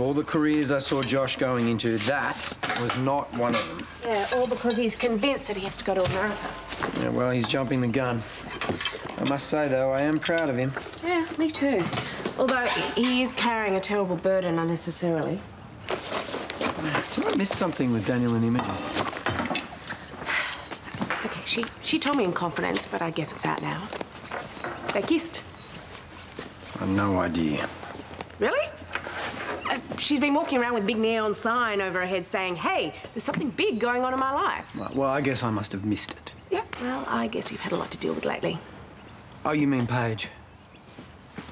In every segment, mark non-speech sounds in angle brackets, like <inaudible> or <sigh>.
Of all the careers I saw Josh going into, that was not one of them. Yeah, all because he's convinced that he has to go to America. Yeah, well, he's jumping the gun. I must say, though, I am proud of him. Yeah, me too. Although he is carrying a terrible burden unnecessarily. Did I miss something with Daniel and Imogen? Okay, she, she told me in confidence, but I guess it's out now. They kissed. I've no idea. Really? She's been walking around with a big neon sign over her head saying, hey, there's something big going on in my life. Right, well, I guess I must have missed it. Yeah, well, I guess you've had a lot to deal with lately. Oh, you mean Paige?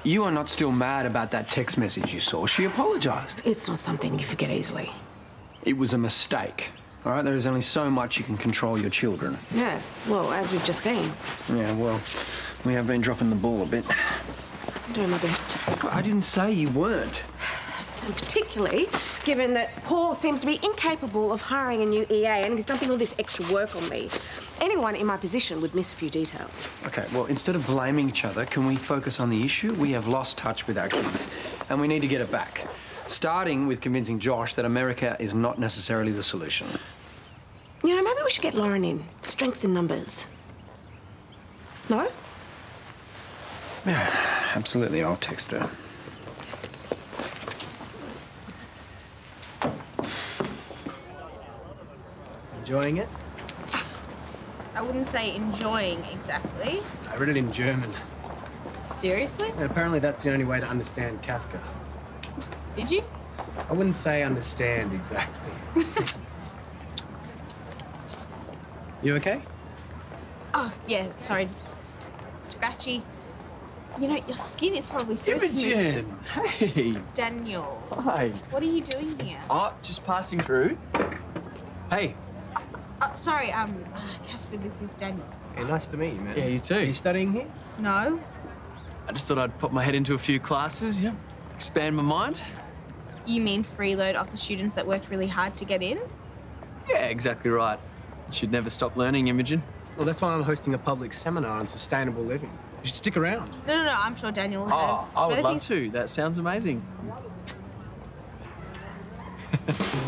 You are not still mad about that text message you saw. She apologized. It's not something you forget easily. It was a mistake. All right, there is only so much you can control your children. Yeah, well, as we've just seen, Yeah, well, we have been dropping the ball a bit. I'm doing my best. I didn't say you weren't. Particularly given that Paul seems to be incapable of hiring a new EA and he's dumping all this extra work on me. Anyone in my position would miss a few details. Okay, well, instead of blaming each other, can we focus on the issue? We have lost touch with our kids, and we need to get it back. Starting with convincing Josh that America is not necessarily the solution. You know, maybe we should get Lauren in. Strength in numbers. No? Yeah, absolutely, I'll text her. Enjoying it? I wouldn't say enjoying exactly. I read it in German. Seriously? And apparently that's the only way to understand Kafka. Did you? I wouldn't say understand exactly. <laughs> you okay? Oh, yeah, sorry, just scratchy. You know, your skin is probably so smooth. Hey! Daniel, Hi! what are you doing here? Oh, just passing through. Hey, sorry, um, ah, Casper, this is Daniel. Hey, nice to meet you, man. Yeah, you too. Are you studying here? No. I just thought I'd pop my head into a few classes, yeah, expand my mind. You mean freeload off the students that worked really hard to get in? Yeah, exactly right. You should never stop learning, Imogen. Well, that's why I'm hosting a public seminar on sustainable living. You should stick around. No, no, no, I'm sure Daniel has. Oh, I would love things. to. That sounds amazing. <laughs>